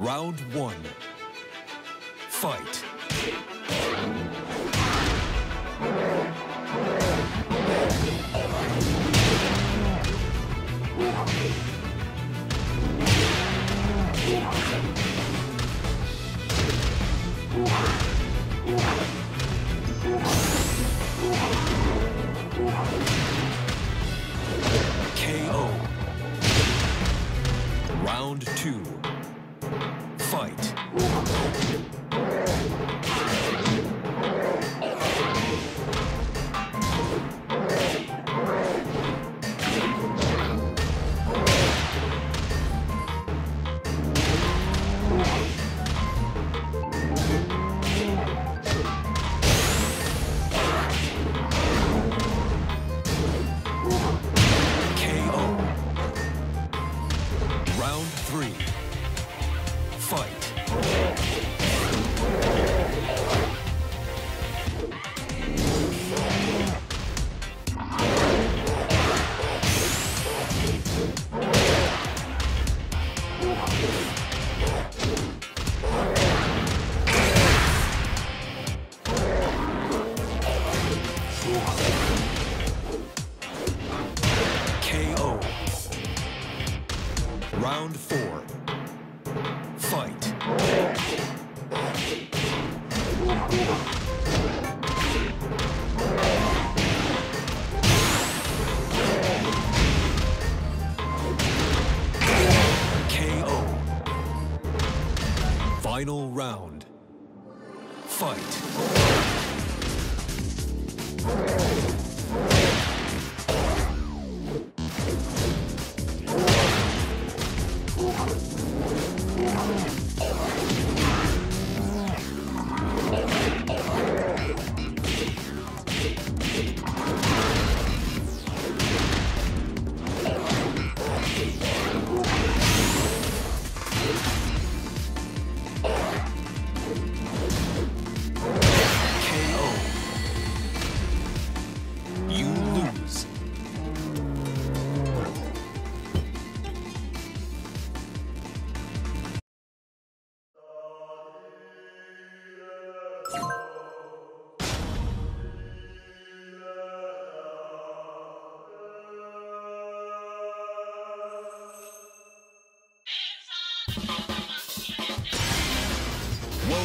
Round one. Fight. KO. Fight. Four. Fight. KO. Final round. Fight.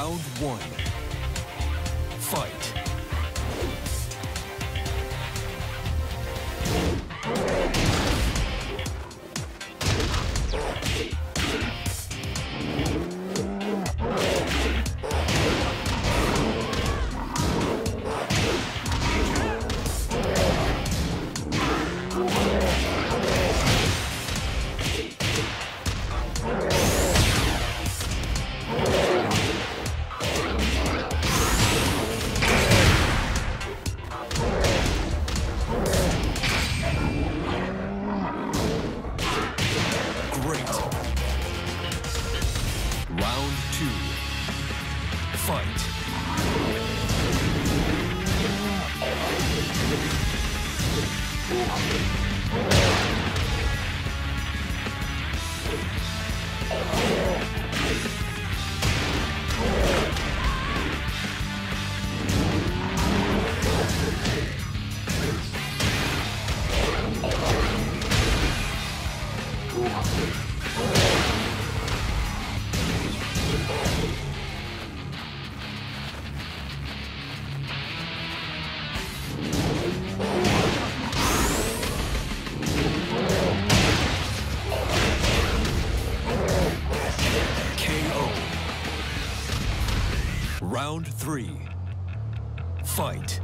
Round one. Fight. Fight.